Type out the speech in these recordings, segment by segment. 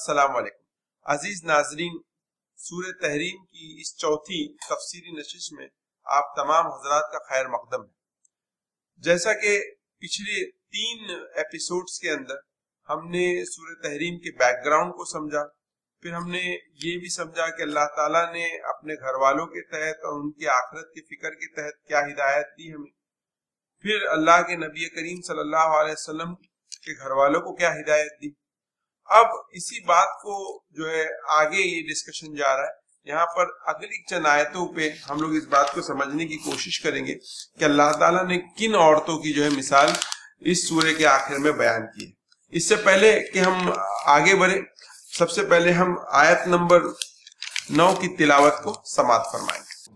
अस्सलाम वालेकुम अज़ीज़ नाजरीन सूर तहरीम की इस चौथी तफसीरी नशिश में आप तमाम हजरात का खैर मकदम है। जैसा कि पिछले तीन एपिसोड्स के अंदर हमने सूर तहरीम के बैकग्राउंड को समझा, फिर हमने ये भी समझा कि अल्लाह ताला ने अपने घर वालों के तहत और उनकी आखिरत की फ़िक्र के तहत क्या हिदायत दी हमें। फिर अल्लाह के नबी करीम सल्लल्लाहु अलैहि वसल्लम के घर वालों को क्या हिदायत दी। अब इसी बात को जो है आगे ये डिस्कशन जा रहा है। यहाँ पर अगली चंद आयतों पे हम लोग इस बात को समझने की कोशिश करेंगे कि अल्लाह ताला ने किन औरतों की जो है मिसाल इस सूर्य के आखिर में बयान की है। इससे पहले कि हम आगे बढ़े, सबसे पहले हम आयत नंबर नौ की तिलावत को समाप्त फरमाएँगे।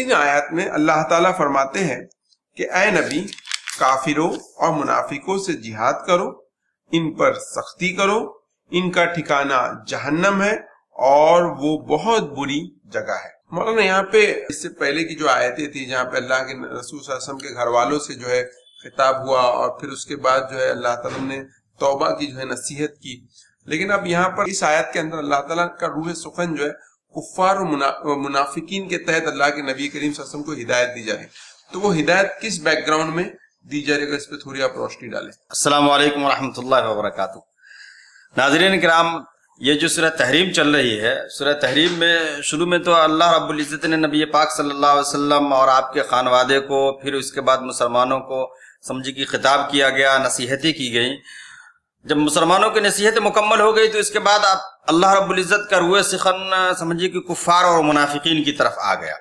इन आयत में अल्लाह ताला फरमाते हैं कि ए नबी काफिरों और मुनाफिकों से जिहाद करो इन पर सख्ती करो इनका ठिकाना जहन्नम है और वो बहुत बुरी जगह है। मौलाना यहाँ पे इससे पहले की जो आयतें थी जहाँ पे अल्लाह के रसूल के घर वालों से जो है खिताब हुआ और फिर उसके बाद जो है अल्लाह ताला ने तौबा की जो है नसीहत की। लेकिन अब यहाँ पर इस आयत के अंदर अल्लाह ताला का रूह सुखन जो है कुफ़ार मुना, मुनाफिकीन के तहत अल्लाह के नबी करीम वसल्लम को हिदायत दी जा रही तो वो हिदायत किस बैकग्राउंड में दी जा रही है इस पर थोड़ी आप रोशनी डालें? अस्सलाम वालेकुम रहमतुल्लाहि व नाजरीन कराम ये जो सूरह तहरीम चल रही है, सूरह तहरीम में शुरू में तो अल्लाह रब्बुल इज़्ज़त ने नबी पाक सल्लल्लाहु अलैहि वसल्लम और आपके खानवादे को, फिर उसके बाद मुसलमानों को समझी की खिताब किया गया, नसीहतें की गई। जब मुसलमानों की नसीहत मुकम्मल हो गई तो इसके बाद आप अल्लाह रब्बुल इज़्ज़त का रुए सिखन, समझिए कि कुफ़ार और मुनाफिकीन की तरफ़ आ गया।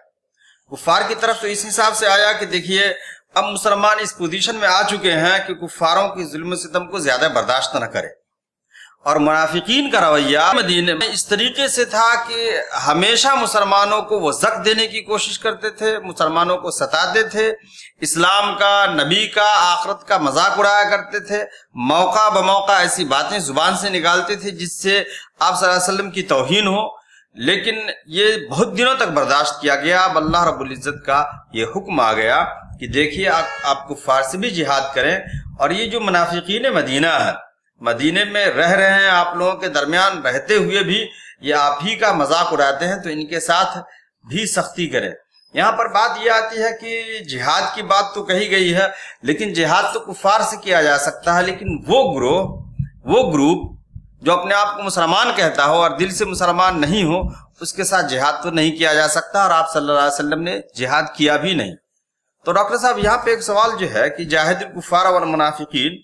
कुफ़ार की तरफ़ तो इस हिसाब से आया कि देखिए, अब मुसलमान इस पोजीशन में आ चुके हैं कि कुफ़ारों की जुल्म सितम को ज़्यादा बर्दाश्त न करें। और मुनाफिकीन का रवैया मदीने में इस तरीके से था कि हमेशा मुसलमानों को वो जक देने की कोशिश करते थे, मुसलमानों को सताते थे, इस्लाम का, नबी का, आखरत का मज़ाक उड़ाया करते थे, मौका ब मौका ऐसी बातें ज़ुबान से निकालते थे जिससे आप वसल्लम की तोहन हो। लेकिन ये बहुत दिनों तक बर्दाश्त किया गया, अब अल्लाह रब्बुल इज़्ज़त का ये हुक्म आ गया कि देखिए आप आपको फारसी भी जिहाद करें और ये जो मुनाफिकीन मदीना है मदीने में रह रहे हैं, आप लोगों के दरमियान रहते हुए भी ये आप ही का मज़ाक उड़ाते हैं तो इनके साथ भी सख्ती करें। यहाँ पर बात यह आती है कि जिहाद की बात तो कही गई है, लेकिन जिहाद तो कुफार से किया जा सकता है, लेकिन वो ग्रोह वो ग्रुप जो अपने आप को मुसलमान कहता हो और दिल से मुसलमान नहीं हो, उसके साथ जिहाद तो नहीं किया जा सकता और आप सल्लल्लाहु अलैहि वसल्लम ने जिहाद किया भी नहीं। तो डॉक्टर साहब, यहाँ पे एक सवाल जो है कि जाहिद कुफार और मुनाफिकीन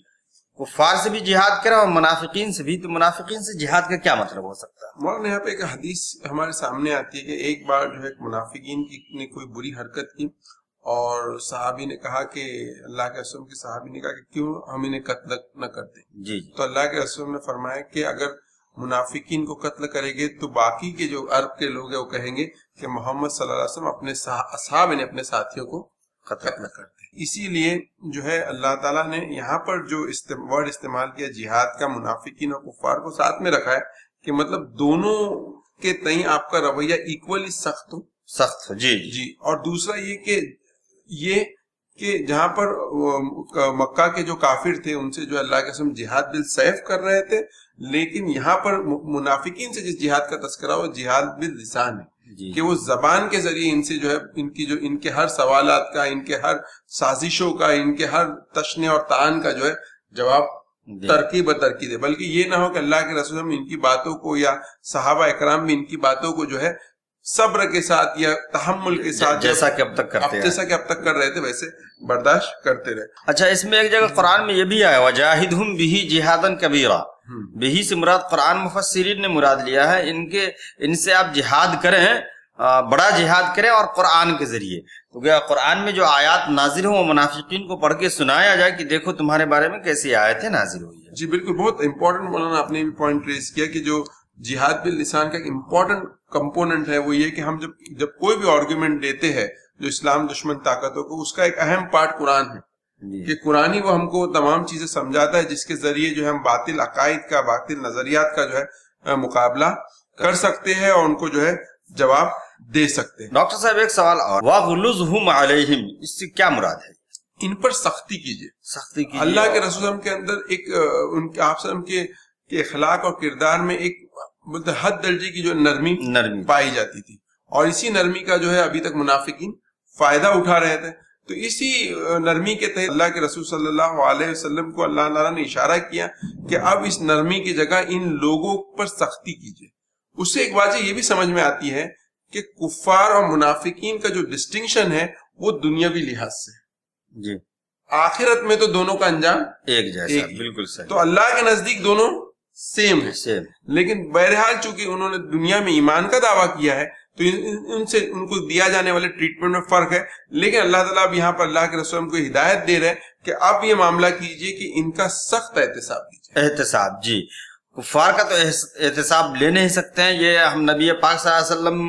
कुफार से भी जिहाद करा और मुनाफिकीन से भी तो मुनाफिकीन से जिहाद का क्या मतलब हो सकता है? मौलाना यहाँ पे एक हदीस हमारे सामने आती है कि एक बार जो है मुनाफिकीन की ने कोई बुरी हरकत की और साहबी ने कहा कि अल्लाह के रसूल के साहबी ने कहा कि क्यों हम इन्हें कत्ल न करते? जी तो अल्लाह के रसूल ने फरमाया कि अगर मुनाफिकीन को कत्ल करेंगे तो बाकी के जो अरब के लोग हैं वो कहेंगे कि मोहम्मद सल्लल्लाहु अलैहि वसल्लम अपने साहब ने अपने साथियों को कत्ल न करते। इसीलिए जो है अल्लाह ताला ने यहाँ पर जो वर्ड इस्तेमाल किया जिहाद का मुनाफिकीन और कुफार को साथ में रखा है कि मतलब दोनों के तई आपका रवैया इक्वली सख्त हो। सख्त जी जी। और दूसरा ये कि ये कि जहाँ पर मक्का के जो काफिर थे उनसे जो अल्लाह के जिहाद बिल सैफ कर रहे थे लेकिन यहाँ पर मुनाफिकीन से जिस जिहाद का तस्करा हो जिहाद बिल लिसान है। कि वो जबान के ज़रिए इनसे जो है इनकी जो इनके हर सवाल का इनके हर साजिशों का इनके हर तशने और तान का जो है जवाब तरकी बतरकी तरकी दे बल्कि ये ना हो कि अल्लाह के रसूल इनकी बातों को या सहाबा इकराम भी इनकी बातों को जो है सब्र के साथ या तहमुल के साथ जैसा कि अब तक करते अब जैसा कि अब तक कर रहे थे वैसे बर्दाश्त करते रहे। अच्छा इसमें एक जगह कुरान में ये भी आया वजाहिद हम बिही जिहादन कबीरा। हम्म। बिही से मुराद कुरान मुफसरीन ने मुराद लिया है इनके इनसे आप जिहाद करें बड़ा जिहाद करें और कुरान के ज़रिए। तो क्या कुरान में जो आयात नाजिर हो मुनाफिकीन को पढ़ के सुनाया जाए कि देखो तुम्हारे बारे में कैसी आयतें नाजिर हुई है? जी बिल्कुल बहुत इंपॉर्टेंट मौलाना आपने भी पॉइंट रेस किया कि जो जिहाद बिल निशान का एक इम्पोर्टेंट कंपोनेंट है वो ये कि हम जब जब कोई भी आर्ग्यूमेंट देते हैं जो इस्लाम दुश्मन ताकतों को उसका एक अहम पार्ट कुरान है। कि कुरानी वो हमको तमाम चीज़ें समझाता है जिसके ज़रिए जो है हम बातिल अकायद का बातिल नजरियात का जो है मुकाबला कर सकते हैं और उनको जो है जवाब दे सकते हैं। डॉक्टर साहब एक सवाल और। अलैहिम इससे क्या मुराद है? इन पर सख्ती कीजिए। सख्ती की अल्लाह के रसूल के अंदर एक उनके आप के के अखलाक और किरदार में एक मतलब हद दर्जे की जो नरमी नरमी। पाई जाती थी। और इसी नरमी का जो है अभी तक मुनाफिकीन फ़ायदा उठा रहे थे। तो इसी नरमी के तहत अल्लाह के रसूल सल्लल्लाहु अलैहि वसल्लम को अल्लाह ताला ने इशारा किया कि अब इस नरमी की जगह इन लोगों पर सख्ती कीजिए। उससे एक वजह ये भी समझ में आती है कि कुफार और मुनाफिकीन का जो डिस्टिंक्शन है वो दुनियावी लिहाज से। जी। आखिरत में तो दोनों का अंजाम एक जैसा एक। बिल्कुल तो अल्लाह के नज़दीक दोनों सेम है। सेम लेकिन बहरहाल चूँकि उन्होंने दुनिया में ईमान का दावा किया है तो उनसे उनको दिया जाने वाले ट्रीटमेंट में फ़र्क है। लेकिन अल्लाह ताला अब यहाँ पर अल्लाह के रसूल को हिदायत दे रहे हैं कि अब ये मामला कीजिए कि इनका सख्त एहतसाब कीजिए। एहतसाब जी। कुफार का तो एहतसाब ले नहीं सकते हैं। ये हम नबी पाक वसल्लम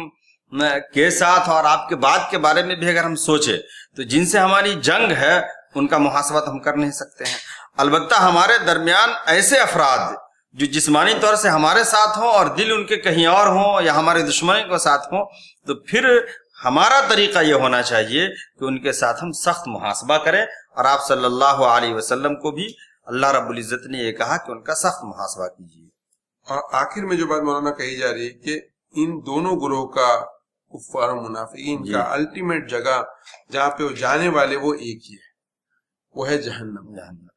के साथ और आपके बाद के बारे में भी अगर हम सोचे तो जिनसे हमारी जंग है उनका मुहासबा तो हम कर नहीं सकते हैं। अलबत्ता हमारे दरमियान ऐसे अफराद जो जिस्मानी तौर से हमारे साथ हो और दिल उनके कहीं और हों या हमारे दुश्मनों के साथ हो तो फिर हमारा तरीका ये होना चाहिए कि उनके साथ हम सख्त मुहासबा करें। और आप सल्लल्लाहु अलैहि वसल्लम को भी अल्लाह रब्बुल इज़्ज़त ने यह कहा कि उनका सख्त मुहासबा कीजिए। और आखिर में जो बात मौलाना कही जा रही है कि इन दोनों ग्रोह का कुफ्फार और मुनाफिकीन का अल्टीमेट जगह जहाँ पे वो जाने वाले वो एक ही है वो है जहन्नम। जहन्नम।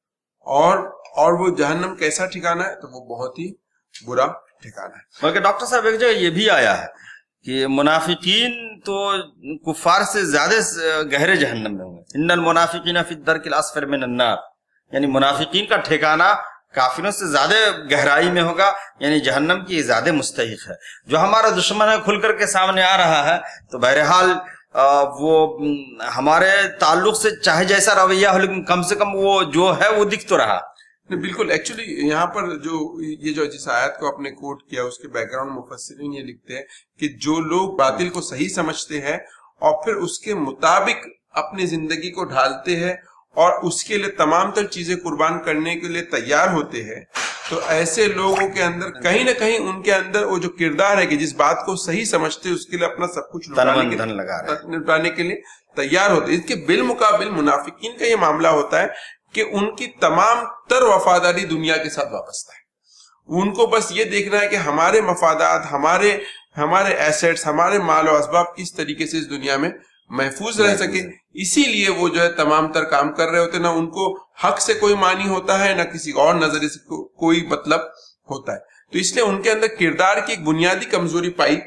और और वो जहन्नम कैसा ठिकाना है तो वो बहुत ही बुरा ठिकाना है। बल्कि डॉक्टर साहब, एक जगह ये भी आया है कि मुनाफिकीन तो कुफार से ज़्यादा गहरे जहन्नम में होंगे इन्नल मुनाफिकीन फ़ी दरकिल असफर मिन अन्नार यानी मुनाफिकीन का ठिकाना काफिरों से ज़्यादा गहराई में होगा, यानी जहन्नम की ज़्यादा मुस्तहिक है। जो हमारा दुश्मन है खुल करके सामने आ रहा है तो बहरहाल वो हमारे ताल्लुक से चाहे जैसा रवैया हो लेकिन कम से कम वो जो है वो दिख तो रहा। नहीं, बिल्कुल एक्चुअली यहाँ पर जो ये जो जिस आयत को आपने कोट किया उसके बैकग्राउंड मुफसरिन ये लिखते हैं कि जो लोग बातिल को सही समझते हैं और फिर उसके मुताबिक अपनी ज़िंदगी को ढालते हैं और उसके लिए तमाम तर चीज़ें कुर्बान करने के लिए तैयार होते हैं तो ऐसे लोगों के अंदर कहीं ना कहीं उनके अंदर वो जो किरदार है कि जिस बात को सही समझते हैं उसके लिए अपना सब कुछ लुटाने के। निपटाने के लिए तैयार होते हैं इसके बिलमुकाबिल मुनाफिकीन का ये मामला होता है कि उनकी तमाम तर वफादारी दुनिया के साथ वाबस्ता है उनको बस ये देखना है कि हमारे मफादात हमारे हमारे एसेट्स हमारे माल और असबाब किस तरीके से इस दुनिया में महफूज रह सके। इसीलिए वो जो है तमाम तर काम कर रहे होते ना उनको हक से कोई मानी होता है ना किसी और नज़रिए से को, कोई मतलब होता है। तो इसलिए उनके अंदर किरदार की एक बुनियादी कमज़ोरी पाई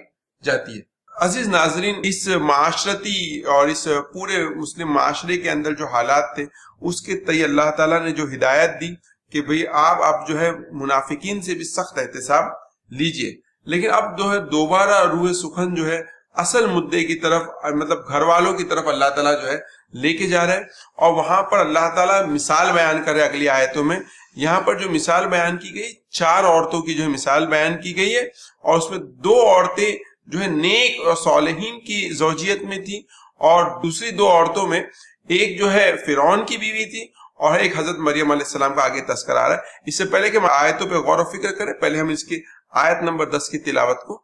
जाती है। अज़ीज़ नाजरीन इस माशरती और इस पूरे मुस्लिम माशरे के अंदर जो हालात थे उसके तय अल्लाह ताला ने जो हिदायत दी कि भाई आप आप जो है मुनाफिकीन से भी सख्त एहतसाब लीजिए। लेकिन अब जो है दोबारा रूह सुखन जो है असल मुद्दे की तरफ़ मतलब घर वालों की तरफ़ अल्लाह ताला जो है लेके जा रहा है और वहाँ पर अल्लाह ताला मिसाल बयान करे अगली आयतों में। यहाँ पर जो मिसाल बयान की गई, चार औरतों की जो है मिसाल बयान की गई है और उसमें दो औरतें जो है नेक और सालेहीन की जोजियत में थी और दूसरी दो औरतों में एक जो है फिरौन की बीवी थी और एक हज़रत मरियम अलैहिस्सलाम का आगे तस्कर आ रहा है। इससे पहले कि हम आयतों पर गौर फ़िक्र करें, पहले हम इसकी आयत नंबर दस की तिलावत को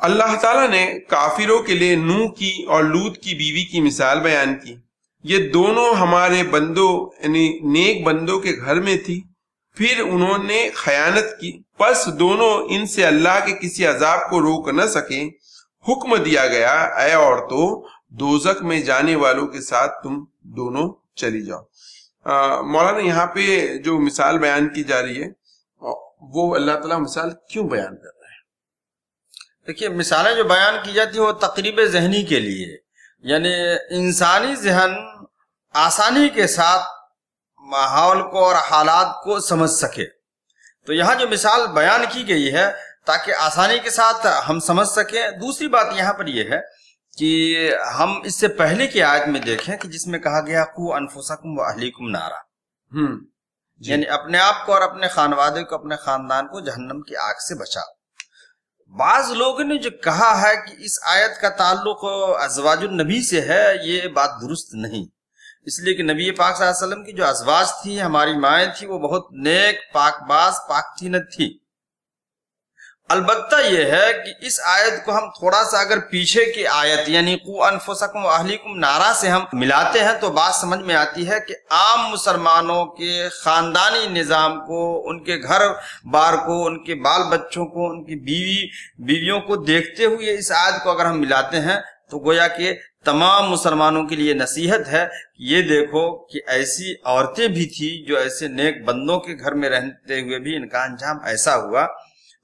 अल्लाह ताला ने काफिरों के लिए नूह की और लूत की बीवी की मिसाल बयान की। ये दोनों हमारे बंदों, यानी नेक बंदों के घर में थी। फिर उन्होंने खयानत की। बस दोनों इनसे अल्लाह के किसी अजाब को रोक न सके। हुक्म दिया गया अय औरतों दोजक में जाने वालों के साथ तुम दोनों चली जाओ। मौलाना, यहाँ पे जो मिसाल बयान की जा रही है, वो अल्लाह ताला मिसाल क्यों बयान कर देखिए मिसालें जो बयान की जाती है वो तकरीब जहनी के लिए यानी इंसानी जहन आसानी के साथ माहौल को और हालात को समझ सके। तो यहाँ जो मिसाल बयान की गई है ताकि आसानी के साथ हम समझ सकें। दूसरी बात यहाँ पर यह है कि हम इससे पहले की आयत में देखें कि जिसमें कहा गया कु अनफुसकुम व अहलीकुम नारा। हम्म यानी अपने आप को और अपने खानवादे को अपने खानदान को जहन्नम की आग से बचाओ। बाज लोगों ने जो कहा है कि इस आयत का ताल्लुक अजवाजुल नबी से है, ये बात दुरुस्त नहीं। इसलिए कि नबी पाक की जो अजवाज थी, हमारी माएँ थी, वो बहुत नेक, पाकबाज पाकतीनत थी। अलबत्ता यह है कि इस आयत को हम थोड़ा सा अगर पीछे की आयत, यानी कु अनफुसकुम अहलीकुम नारा से हम मिलाते हैं तो बात समझ में आती है कि आम मुसलमानों के खानदानी निज़ाम को, उनके घर बार को, उनके बाल बच्चों को, उनकी बीवी, बीवियों को देखते हुए इस आयत को अगर हम मिलाते हैं तो गोया कि तमाम मुसलमानों के लिए नसीहत है कि ये देखो कि ऐसी औरतें भी थी, जो ऐसे नेक बंदों के घर में रहते हुए भी इनका अंजाम ऐसा हुआ।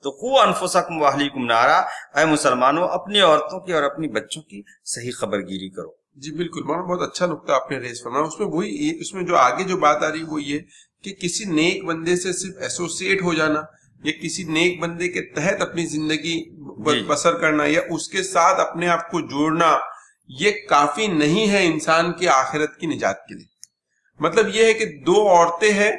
तो कु अनफुसकुम वाहलीकुम नारा। अय मुसलमानों अपनी औरतों की और अपनी बच्चों की सही खबरगिरी करो। जी बिल्कुल। मौलाना बहुत अच्छा नुकता आपने रेस फरमाया। उसमें वही उसमें जो आगे जो बात आ रही है वो ये कि किसी नेक बंदे से सिर्फ़ एसोसिएट हो जाना या किसी नेक बंदे के तहत अपनी ज़िंदगी बसर करना या उसके साथ अपने आप को जोड़ना ये काफ़ी नहीं है इंसान की आखिरत की निजात के लिए। मतलब ये है कि दो औरतें हैं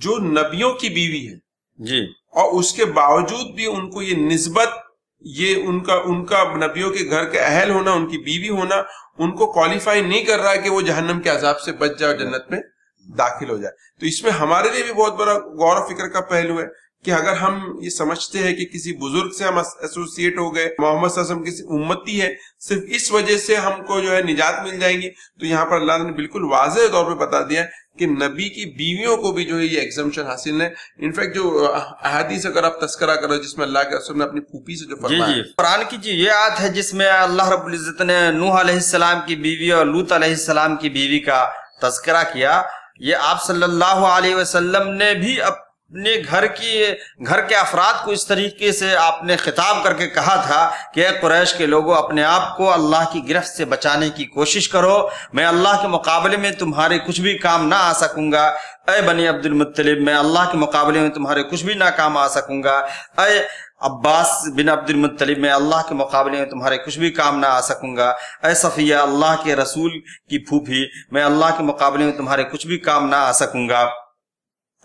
जो नबियों की बीवी है। जी। और उसके बावजूद भी उनको ये निस्बत, ये उनका उनका नबियों के घर के अहल होना, उनकी बीवी होना, उनको क्वालिफाई नहीं कर रहा है कि वो जहन्नम के अजाब से बच जाए और जन्नत में दाखिल हो जाए। तो इसमें हमारे लिए भी बहुत बड़ा गौर फ़िक्र का पहलू है कि अगर हम ये समझते हैं कि किसी बुज़ुर्ग से हम एसोसिएट हो गए, मोहम्मद किसी उम्मती है, सिर्फ़ इस वजह से हमको जो है निजात मिल जाएगी तो यहाँ पर अल्लाह ने बिल्कुल वाजह तौर पे बता दिया कि नबी की बीवियों को भी जो है ये एग्जामेशन हासिल है। इनफैक्ट जो अहादीस अगर आप तस्करा करो जिसमें अल्लाह के रसूल ने अपनी फूफी से जो फरमाया। कुरान की जी ये आयत है जिसमें अल्लाह रब्बुल इज़्ज़त ने नूह अलैहिस्सलाम की बीवी और लूत अलैहिस्सलाम की बीवी का तस्करा किया ये आप सल्लल्लाहु अलैहि वसल्लम ने भी अपने घर की, घर के अफराद को इस तरीके से आपने खिताब करके कहा था कि "ए कुरैश के लोगों, अपने आप को अल्लाह की गिरफ्त से बचाने की कोशिश करो। मैं अल्लाह के मुकाबले में तुम्हारे कुछ भी काम ना आ सकूँगा। अय बनी अब्दुल मुत्तलिब, मैं अल्लाह के मुकाबले में तुम्हारे कुछ भी ना काम आ सकूँगा। अय अब्बास बिन अब्दुल मुत्तलिब, मैं अल्लाह के मुकाबले में तुम्हारे कुछ भी काम ना आ सकूँगा। अय सफिया, अल्लाह के रसूल की फूफी, मैं अल्लाह के मुकाबले में तुम्हारे कुछ भी काम ना आ सकूँगा।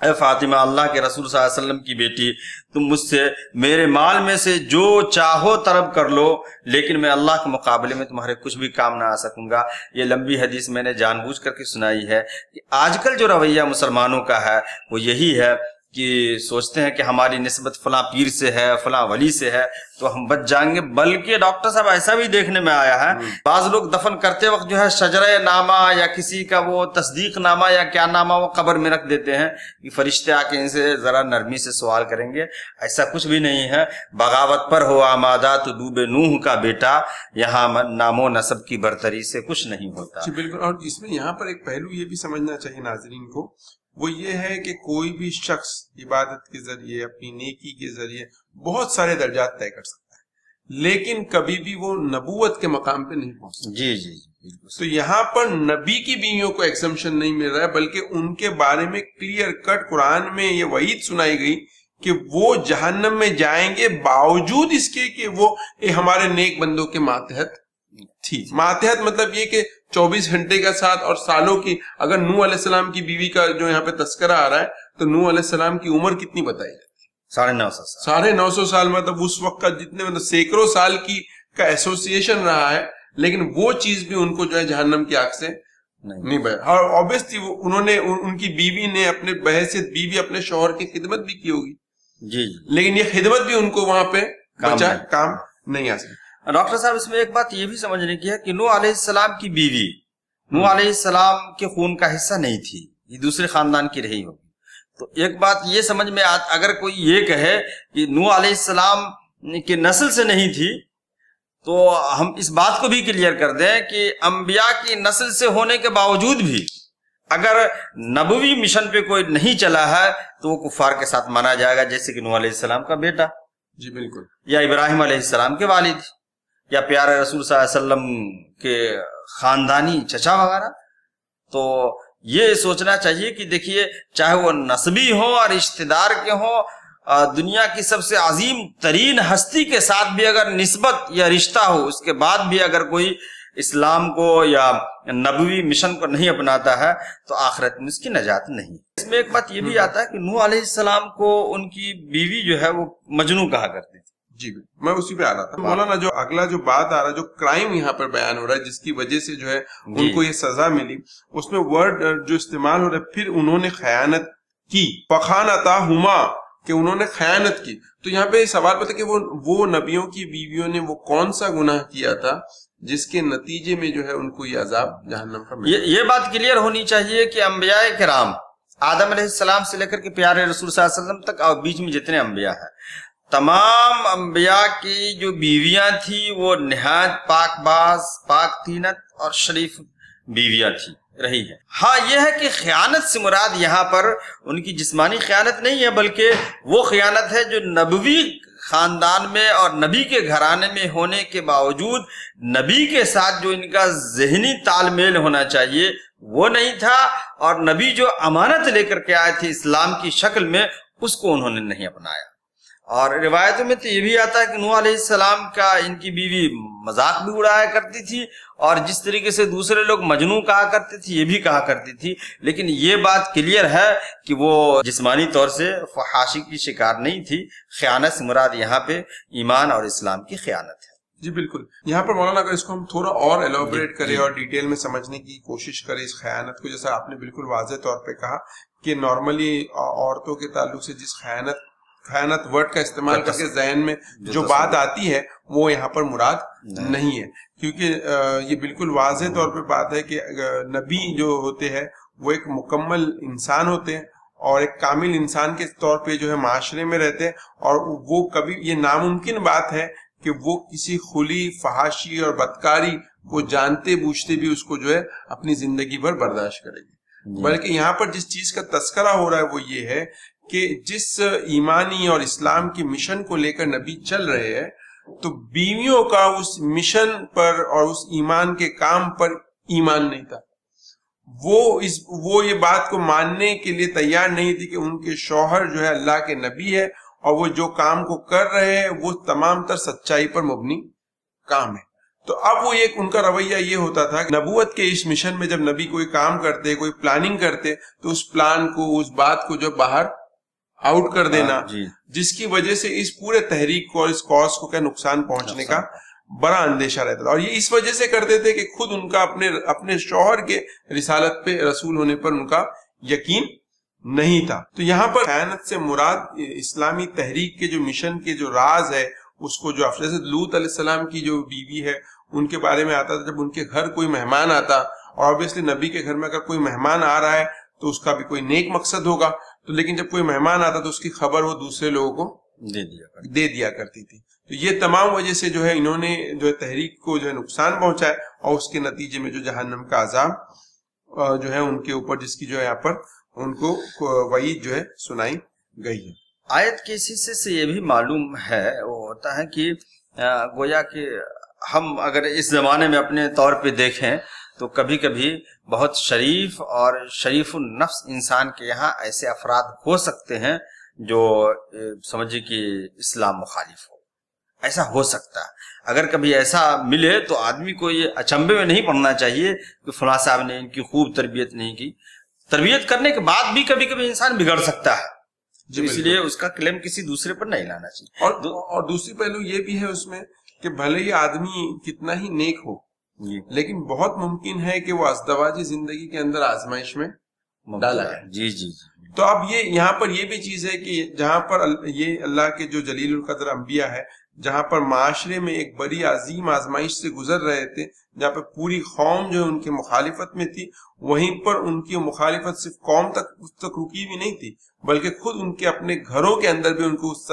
अय फातिमा, अल्लाह के रसूल वसल्लम की बेटी, तुम मुझसे मेरे माल में से जो चाहो तरब कर लो, लेकिन मैं अल्लाह के मुकाबले में तुम्हारे कुछ भी काम ना आ सकूँगा। ये लंबी हदीस मैंने जानबूझ करके सुनाई है कि आजकल जो रवैया मुसलमानों का है, वो यही है कि सोचते हैं कि हमारी नस्बत फला पीर से है फला वली से है तो हम बच जाएँगे। बल्कि डॉक्टर साहब ऐसा भी देखने में आया है बाज लोग दफन करते वक्त जो है शजर नामा या किसी का वो तस्दीक नामा या क्या नामा वो कबर में रख देते हैं कि फरिश्ते आके इनसे जरा नरमी से सवाल करेंगे। ऐसा कुछ भी नहीं है। बगावत पर हो आमादा तो डूबे नूह का बेटा यहाँ नामो नसब की बरतरी से कुछ नहीं होता। बिल्कुल। और इसमें यहाँ पर एक पहलू ये भी समझना चाहिए नाजरीन को वो ये है कि कोई भी शख्स इबादत के ज़रिए अपनी नेकी के ज़रिए बहुत सारे दर्जात तय कर सकता है। लेकिन कभी भी वो नबूवत के मकाम पे नहीं पहुँच सकता जी जी जी बिल्कुल तो यहाँ पर नबी की बीवियों को एक्सम्पशन नहीं मिल रहा है बल्कि उनके बारे में क्लियर कट कुरान में ये वहीद सुनाई गई कि वो जहन्नम में जाएँगे बावजूद इसके कि वो हमारे नेक बंदों के मातहत थी। मातहत मतलब ये कि 24 घंटे का साथ और सालों की अगर नू अलैहिस्सलाम की बीवी का जो यहाँ पे तस्करा आ रहा है तो नू अलैहिस्सलाम की उम्र कितनी बताई जाती है? साढ़े नौ सौ साल। साढ़े नौ सौ साल मतलब उस वक्त का जितने मतलब सैकड़ों साल की का एसोसिएशन रहा है लेकिन वो चीज़ भी उनको जो है जहन्नम की आग से नहीं। नहीं बचा और ऑब्वियसली उन्होंने उन, उनकी बीवी ने अपने बहसियत बीवी अपने शोहर की खिदमत भी की होगी। जी जी। लेकिन ये खिदमत भी उनको वहाँ पे काम बचा नहीं। काम नहीं आ सकी डॉक्टर साहब इसमें एक बात ये भी समझने की है कि नू अलैहिस्सलाम की बीवी नू अलैहिस्सलाम के खून का हिस्सा नहीं थी ये दूसरे खानदान की रही होगी। तो एक बात ये समझ में आ अगर कोई ये कहे कि नू अलैहिस्सलाम की नस्ल से नहीं थी तो हम इस बात को भी क्लियर कर दें कि अंबिया की नस्ल से होने के बावजूद भी अगर नबवी मिशन पे कोई नहीं चला है तो वो कुफार के साथ माना जाएगा जैसे कि नू अलैहिस्सलाम का बेटा। जी बिल्कुल। या इब्राहिम के वालिद। या प्यारे रसूल वसल्लम के खानदानी चचा वगैरह तो ये सोचना चाहिए कि देखिए चाहे वो नस्बी हो और रिश्तेदार के हो दुनिया की सबसे अजीम तरीन हस्ती के साथ भी अगर नस्बत या रिश्ता हो उसके बाद भी अगर कोई इस्लाम को या नबवी मिशन को नहीं अपनाता है तो आखिरत में उसकी नजात नहीं। इसमें एक बात ये भी आता है कि नूह अलैहिस्सलाम को उनकी बीवी जो है वो मजनू कहा करती थी। जी मैं उसी पे आ रहा था। मौलाना जो अगला जो बात आ रहा है जो क्राइम यहाँ पर बयान हो रहा है जिसकी वजह से जो है उनको ये सजा मिली उसमें वर्ड जो इस्तेमाल हो रहा है फिर उन्होंने खयानत की। फखानता हुमा कि उन्होंने खयानत की। तो यहाँ पे सवाल पता कि वो वो नबियों की बीवियों ने वो कौन सा गुनाह किया था जिसके नतीजे में जो है उनको ये अजाब जहन्नम का ये ये बात क्लियर होनी चाहिए कि अम्बिया कराम आदम अलैहिस्सलाम से लेकर के प्यारे रसूल वसल्लम तक और बीच में जितने अम्बिया हैं तमाम अम्बिया की जो बीवियाँ थी, वो निहायत पाकबाज, पाक तीनत और शरीफ बीवियाँ थी, रही है। हाँ यह है कि खयानत से मुराद यहाँ पर उनकी जिस्मानी खयानत नहीं है, बल्कि वो खयानत है जो नबवी खानदान में और नबी के घराने में होने के बावजूद नबी के साथ जो इनका जहनी तालमेल होना चाहिए, वो नहीं था और नबी जो अमानत लेकर के आए थे इस्लाम की शक्ल में, उसको उन्होंने नहीं अपनाया। और रिवायतों में तो ये भी आता है कि नूह अलैहिस्सलाम का इनकी बीवी मज़ाक भी उड़ाया करती थी और जिस तरीके से दूसरे लोग मजनू कहा करते थे ये भी कहा करती थी। लेकिन ये बात क्लियर है कि वो जिस्मानी तौर से फहाशी की शिकार नहीं थी। खयानत से मुराद यहाँ पे ईमान और इस्लाम की खयानत है। जी बिल्कुल। यहाँ पर मौलाना अगर इसको हम थोड़ा और एलोबरेट करें और डिटेल में समझने की कोशिश करें इस खयानत को जैसा आपने बिल्कुल वाजह तौर पे कहा कि नॉर्मली औरतों के ताल्लुक से जिस खयानत खयानत वर्ड का इस्तेमाल करके जहन में जो बात आती है वो यहाँ पर मुराद नहीं। नहीं है। क्योंकि ये बिल्कुल वाजह तौर पर बात है कि नबी जो होते हैं वो एक मुकम्मल इंसान होते हैं और एक कामिल इंसान के तौर पे जो है माशरे में रहते हैं और वो कभी ये नामुमकिन बात है कि वो किसी खुली फहाशी और बदकारी को जानते बूझते भी उसको जो है अपनी ज़िंदगी भर बर्दाश्त करेगी। बल्कि यहाँ पर जिस चीज़ का तस्करा हो रहा है वो ये है कि जिस ईमानी और इस्लाम के मिशन को लेकर नबी चल रहे हैं तो बीवियों का उस मिशन पर और उस ईमान के काम पर ईमान नहीं था। वो इस, वो ये बात को मानने के लिए तैयार नहीं थी कि उनके शौहर जो है अल्लाह के नबी है और वो जो काम को कर रहे हैं, वो तमाम तर सच्चाई पर मुबनी काम है। तो अब वो एक, उनका रवैया ये होता था कि नबूवत के इस मिशन में जब नबी कोई काम करते, कोई प्लानिंग करते तो उस प्लान को, उस बात को जो बाहर आउट कर देना हाँ, जिसकी वजह से इस पूरे तहरीक को और इस कॉज को क्या नुकसान पहुँचने का बड़ा अंदेशा रहता था। और ये इस वजह से करते थे कि खुद उनका अपने अपने शौहर के रिसालत पे रसूल होने पर उनका यकीन नहीं था। तो यहाँ पर खयानत से मुराद इस्लामी तहरीक के जो मिशन के जो राज है उसको जो अफजल लूत अलैहिस्सलाम की जो बीवी है उनके बारे में आता था। जब उनके घर कोई मेहमान आता और ऑब्वियसली नबी के घर में अगर कोई मेहमान आ रहा है तो उसका भी कोई नेक मकसद होगा। तो लेकिन जब कोई मेहमान आता तो उसकी खबर वो दूसरे लोगों को दे दिया कर दे दिया करती थी। तो ये तमाम वजह से जो है इन्होंने जो है तहरीक को जो है नुकसान पहुँचाए और उसके नतीजे में जो जहन्नम का अजाब अ, जो है उनके ऊपर जिसकी जो है यहाँ पर उनको वही जो है सुनाई गई है। आयत के इस हिस्से से ये भी मालूम है वो होता है कि गोया कि हम अगर इस जमाने में अपने तौर पे देखें तो कभी कभी बहुत शरीफ और शरीफ नफ्स इंसान के यहाँ ऐसे अफराद हो सकते हैं जो समझिए कि इस्लाम मुखालिफ हो। ऐसा हो सकता है। अगर कभी ऐसा मिले तो आदमी को ये अचंभे में नहीं पड़ना चाहिए कि फला साहब ने इनकी खूब तरबियत नहीं की। तरबियत करने के बाद भी कभी कभी इंसान बिगड़ सकता है। जी, तो इसलिए उसका क्लेम किसी दूसरे पर नहीं लाना चाहिए। और और दूसरी पहलू ये भी है उसमें कि भले ही आदमी कितना ही नेक हो लेकिन बहुत मुमकिन है कि वो अजदवाजी ज़िंदगी के अंदर आजमाइश में डाला है। जी जी जी। तो अब ये यहाँ पर ये भी चीज़ है कि जहाँ पर ये अल्लाह के जो जलील कदर अम्बिया है जहाँ पर माशरे में एक बड़ी अजीम आजमाइश से गुजर रहे थे जहाँ पर पूरी कौम जो है उनकी मुखालिफत में थी वहीं पर उनकी मुखालिफत सिर्फ़ कौम तक उस तक रुकी भी नहीं थी बल्कि खुद उनके अपने घरों के अंदर भी उनको उस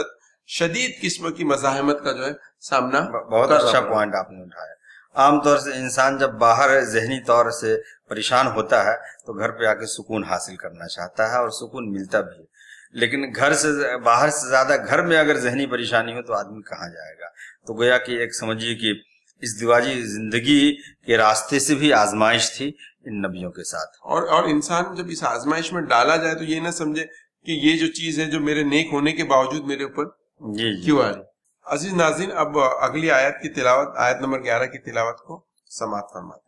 शदीद किस्म की मजाहमत का जो है सामना बहुत अच्छा पॉइंट आपने उठाया। आमतौर से इंसान जब बाहर जहनी तौर से परेशान होता है तो घर पे आके सुकून हासिल करना चाहता है और सुकून मिलता भी है। लेकिन घर से बाहर से ज़्यादा घर में अगर जहनी परेशानी हो तो आदमी कहाँ जाएगा? तो गोया कि एक समझिए कि इस दिवाजी ज़िंदगी के रास्ते से भी आजमाइश थी इन नबियों के साथ। और और इंसान जब इस आजमाइश में डाला जाए तो ये ना समझे कि ये जो चीज़ है जो मेरे नेक होने के बावजूद मेरे ऊपर क्यों आ रही अजीज नाजिन अब अगली आयत की तिलावत आयत नंबर 11 की तिलावत को समाप्त फरमाते हैं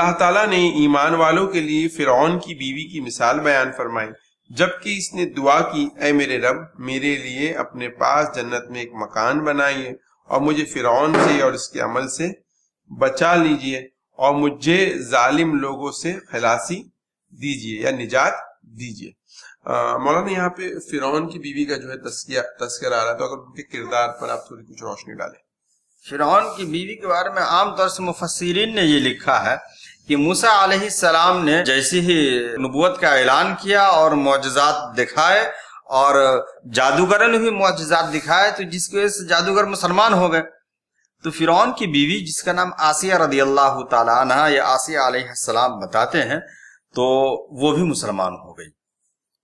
अल्लाह ताला ने ईमान वालों के लिए फिरौन की बीवी की मिसाल बयान फरमाई, जबकि इसने दुआ की, ऐ मेरे रब, मेरे लिए अपने पास जन्नत में एक मकान बनाइए और मुझे फिरौन से और इसके अमल से बचा लीजिए और मुझे जालिम लोगों से खलासी दीजिए या निजात दीजिए। मौलाना, यहाँ पे फिरौन की बीवी का जो है तस्किया, तस्कर आ रहा तो अगर उनके किरदार पर आप थोड़ी कुछ रोशनी डालें। फिरौन की बीवी के बारे में आमतौर से मुफसरीन ने ये लिखा है कि मूसा सलाम ने जैसे ही नबूवत का ऐलान किया और मुआजात दिखाए और जादूगरों ने भी मुआजात दिखाए तो जिसकी वजह से जादूगर मुसलमान हो गए। तो फिरौन की बीवी, जिसका नाम आसिया रदी अल्लाह तला या आसिया सलाम बताते हैं तो वो भी मुसलमान हो गई।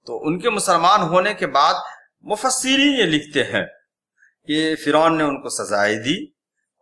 तो उनके मुसलमान होने के बाद मुफसरीन ये लिखते हैं कि फिरौन ने उनको सजाएँ दी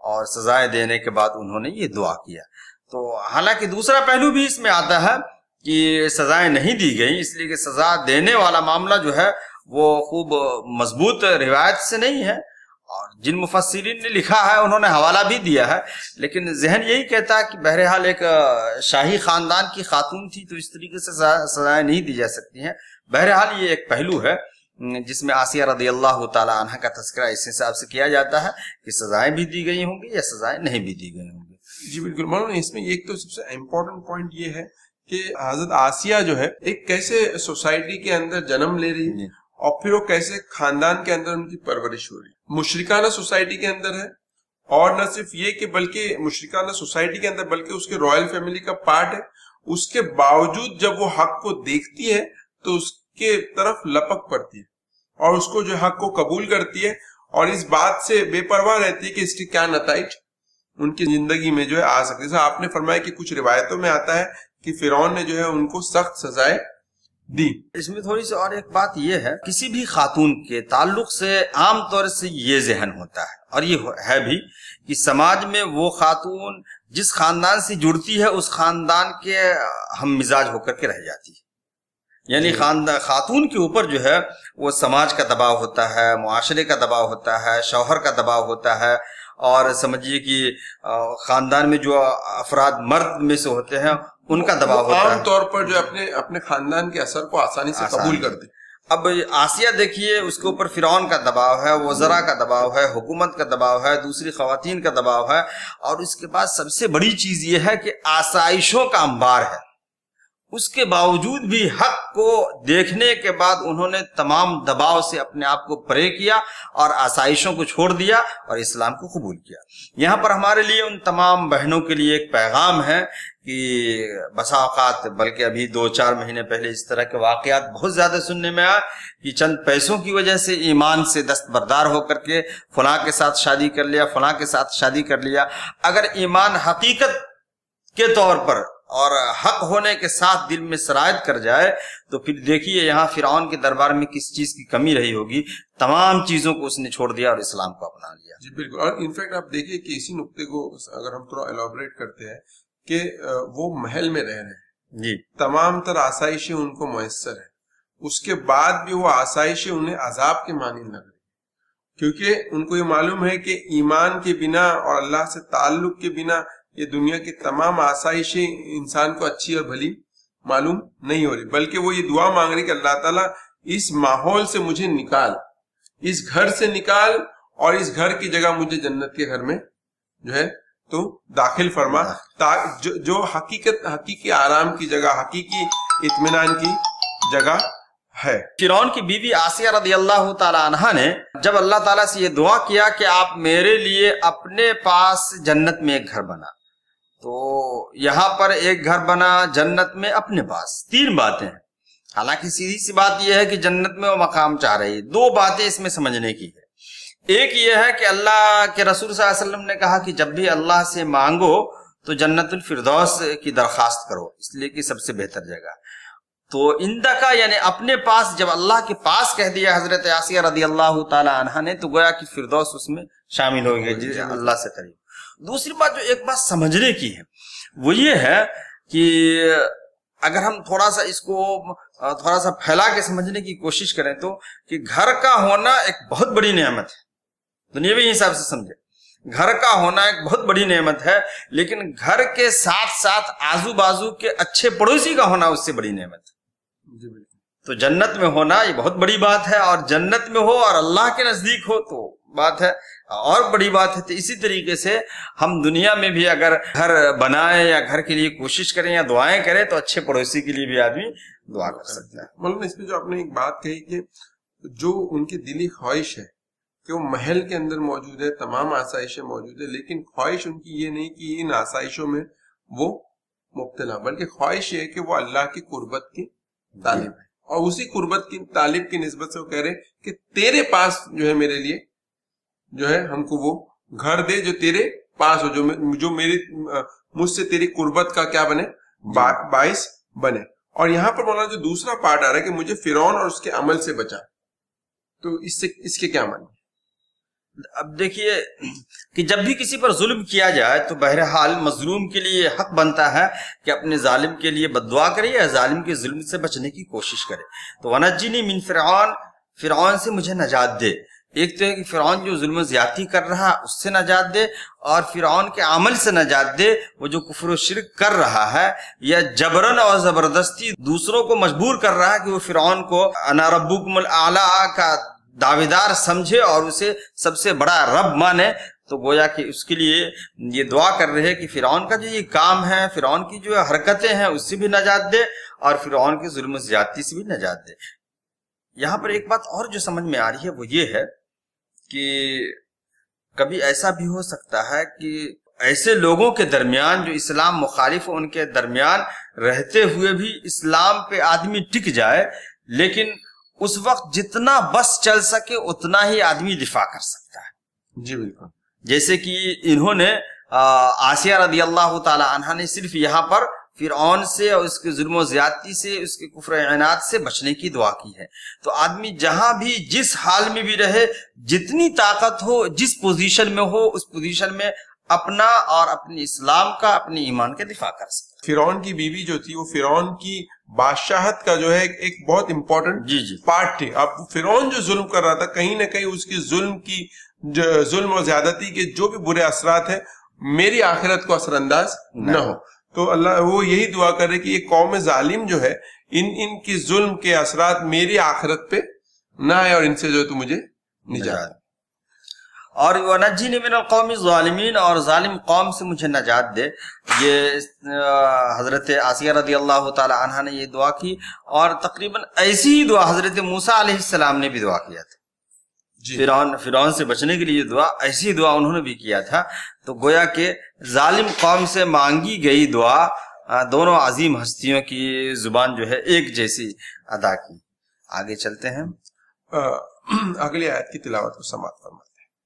और सजाएँ देने के बाद उन्होंने ये दुआ किया। तो हालाँकि दूसरा पहलू भी इसमें आता है कि सजाएँ नहीं दी गई, इसलिए कि सजा देने वाला मामला जो है, वो खूब मज़बूत रिवायत से नहीं है। और जिन मुफसरीन ने लिखा है, उन्होंने हवाला भी दिया है। लेकिन जहन यही कहता है कि बहरहाल एक शाही खानदान की खातून थी तो इस तरीके से सजा- सजाएँ नहीं दी जा सकती हैं। बहरहाल ये एक पहलू है, जिसमें आसिया रदी अल्लाह अन्हा का तस्करा इस हिसाब से किया जाता है कि सजाएँ भी दी गई होंगी या सजाएँ नहीं भी दी गई होंगी। जी बिल्कुल। मौलाना इसमें एक तो सबसे इम्पोर्टेंट पॉइंट ये है कि हज़रत आसिया जो है एक कैसे सोसाइटी के अंदर जन्म ले रही है और फिर वो कैसे खानदान के अंदर उनकी परवरिश हो रही है। मुशरिकाना सोसाइटी के अंदर है और न सिर्फ़ ये कि बल्कि मुशरिकाना सोसाइटी के अंदर बल्कि उसके रॉयल फैमिली का पार्ट है। उसके बावजूद जब वो हक को देखती है तो उसके तरफ़ लपक पड़ती है और उसको जो हक को कबूल करती है और इस बात से बेपरवाह रहती है कि इसके क्या नतज उनकी ज़िंदगी में जो है आ सकते हैं। आपने फरमाया कि कुछ रिवायतों में आता है कि फिरौन ने जो है उनको सख्त सजाएँ दी। इसमें थोड़ी सी और एक बात यह है किसी भी खातून के ताल्लुक से आमतौर से ये जहन होता है। और ये है भी कि समाज में वो खातून जिस खानदान से जुड़ती है उस खानदान के हम मिजाज होकर के रह जाती है। यानी खानदान खातून के ऊपर जो है वो समाज का दबाव होता है मुआशरे का दबाव होता है शौहर का दबाव होता है और समझिए कि खानदान में जो अफराद मर्द में से होते हैं उनका दबाव होता है। आम तौर पर जो अपने अपने खानदान के असर को आसानी से कबूल। करते अब आसिया देखिए उसके ऊपर फिरौन का दबाव है वजरा का दबाव है हुकूमत का दबाव है दूसरी खवातीन का दबाव है और उसके बाद सबसे बड़ी चीज़ ये है कि आसाइशों का अंबार है। उसके बावजूद भी हक को देखने के बाद उन्होंने तमाम दबाव से अपने आप को परे किया और आसाइशों को छोड़ दिया और इस्लाम को कबूल किया। यहाँ पर हमारे लिए उन तमाम बहनों के लिए एक पैगाम है कि बसा औकात बल्कि अभी दो चार महीने पहले इस तरह के वाकयात बहुत ज़्यादा सुनने में आया कि चंद पैसों की वजह से ईमान से दस्तबरदार होकर के फलां के साथ शादी कर लिया, फलां के साथ शादी कर लिया। अगर ईमान हकीकत के तौर पर और हक होने के साथ दिल में शरायत कर जाए तो फिर देखिए यहाँ फिरौन के दरबार में किस चीज़ की कमी रही होगी। तमाम चीज़ों को उसने छोड़ दिया और इस्लाम को अपना लिया। जी बिल्कुल। और इनफैक्ट आप देखिए कि इसी नुक्ते को अगर हम थोड़ा एलोबरेट करते हैं कि वो महल में रह रहे हैं। जी। तमाम तर आसाइशें उनको मैसर है। उसके बाद भी वो आसाइशें उन्हें अजाब के मानिंद लग रही क्योंकि उनको ये मालूम है कि ईमान के बिना और अल्लाह से ताल्लुक के बिना ये दुनिया की तमाम आसाइशें इंसान को अच्छी और भली मालूम नहीं हो रही बल्कि वो ये दुआ मांग रही कि अल्लाह ताला इस माहौल से मुझे निकाल इस घर से निकाल और इस घर की जगह मुझे जन्नत के घर में जो है तो दाखिल फरमा जो, जो हकीकत हकीकी आराम की जगह हकीकी इत्मीनान की जगह है। फिरौन की बीवी आसिया रदी अल्लाह ताला ने जब अल्लाह ताला से ये दुआ किया कि आप मेरे लिए अपने पास जन्नत में एक घर बना। तो यहाँ पर एक घर बना जन्नत में अपने पास। तीन बातें। हैं हालाँकि सीधी सी बात यह है कि जन्नत में वो मकाम चाह रही दो बातें इसमें समझने की है। एक यह है कि अल्लाह के रसूल वसल्लम ने कहा कि जब भी अल्लाह से मांगो तो जन्नतुल फिरदौस की दरखास्त करो, इसलिए कि सबसे बेहतर जगह। तो इंदा का यानी अपने पास जब अल्लाह के पास कह दिया हज़रत आसिया रदी अल्लाह तहा ने तो गोया कि फिरदौस उसमें शामिल हो गए अल्लाह से करीब। दूसरी बात जो एक बात समझने की है, वो ये है कि अगर हम थोड़ा सा इसको थोड़ा सा फैला के समझने की कोशिश करें तो कि घर का होना एक बहुत बड़ी नियामत है। दुनियावी हिसाब से समझे। घर का होना एक बहुत बड़ी नेमत है, लेकिन घर के साथ साथ आजू बाजू के अच्छे पड़ोसी का होना उससे बड़ी नेमत है। तो जन्नत में होना ये बहुत बड़ी बात है, और जन्नत में हो और अल्लाह के नज़दीक हो तो बात है। और बड़ी बात है तो इसी तरीके से हम दुनिया में भी अगर घर बनाए या घर के लिए कोशिश करें या दुआएँ करें तो अच्छे पड़ोसी के लिए भी आदमी दुआ कर सकता है। मतलब इसमें जो आपने एक बात कही कि जो उनकी दिली ख्वाहिश है कि वो महल के अंदर मौजूद है, तमाम आसाइशें मौजूद है, लेकिन ख्वाहिश उनकी ये नहीं कि इन आसाइशों में वो मुबतला, बल्कि ख्वाहिश ये है कि वो अल्लाह की कुर्बत की तालिब है। और उसी कुर्बत की तालिब की नस्बत से वो कह रहे कि तेरे पास जो है मेरे लिए जो है हमको वो घर दे जो तेरे पास हो जो जो मेरी मुझसे तेरी कुर्बत का क्या बने? बा, बाइस बने। और यहाँ पर बोला जो दूसरा पार्ट आ रहा है कि मुझे फिरौन और उसके अमल से बचा। तो इससे इसके क्या माने? अब देखिए कि जब भी किसी पर जुल्म किया जाए तो बहरहाल मजलूम के लिए हक बनता है कि अपने जालिम के लिए बदुआ करे या जालिम के जुल्म से बचने की कोशिश करे। तो वनजीनी मिन फिरौन फिरौन से मुझे नजात दे। एक तो है कि फिरौन जो जुल्म ज़्यादा कर रहा है उससे नजात दे, और फिरौन के अमल से नजात दे, वो जो कुफर शिरक कर रहा है, या जबरन और ज़बरदस्ती दूसरों को मजबूर कर रहा है कि वो फिरौन को अनारबुकमल आला का दावेदार समझे और उसे सबसे बड़ा रब माने तो गोया कि उसके लिए ये दुआ कर रहे हैं कि फिरौन का जो ये काम है, फिरौन की जो हरकतें हैं, उससे भी नजात दे और फिरौन की जुल्म ज्यादती से भी नजात दे। यहाँ पर एक बात और जो समझ में आ रही है, वो ये है कि कभी ऐसा भी हो सकता है कि ऐसे लोगों के दरमियान, जो इस्लाम मुखालिफ उनके दरमियान रहते हुए भी इस्लाम पे आदमी टिक जाए, लेकिन उस वक्त जितना बस चल सके उतना ही आदमी दिफा कर सकता है। जी बिल्कुल। जैसे कि इन्होंने आसिया रदी अल्लाह तहा ने सिर्फ़ यहाँ पर फिर से और उसके जुल्म ज्यादती से उसके कुफर से बचने की दुआ की है। तो आदमी जहाँ भी जिस हाल में भी रहे जितनी ताकत हो जिस पोजीशन में हो उस पोजीशन में अपना और अपने इस्लाम का अपने ईमान का दिफा कर सकता फिरौन की बीवी जो थी वो फिरौन की बादशाहत का जो है एक बहुत इंपॉर्टेंट जी जी। पार्ट थी। अब फिरौन जो जुल्म कर रहा था कहीं ना कहीं उसकी जुल्म की जुल्म और ज्यादती के जो भी बुरे असरात है मेरी आखिरत को असरअंदाज न हो। तो अल्लाह वो यही दुआ कर रहे कि ये कौम जालिम जो है इन इनकी जुल्म के असरात मेरी आखिरत पे ना आए और इनसे जो है तो मुझे निजात। और वनजी ने मिन कौमी ालमीन और जालिम कौम से मुझे नजात दे। ये हज़रत आसिया रदी अल्लाह तहा ने ये दुआ की और तकरीबन ऐसी ही दुआ हज़रत मूसा सलाम ने भी दुआ किया था। फिरौन फिरौन से बचने के लिए दुआ ऐसी दुआ उन्होंने भी किया था। तो गोया के जालिम कौम से मांगी गई दुआ दोनों अजीम हस्तियों की ज़ुबान जो है एक जैसी अदा की। आगे चलते हैं। अगली आयत की तिलावत को समाप्त फरमा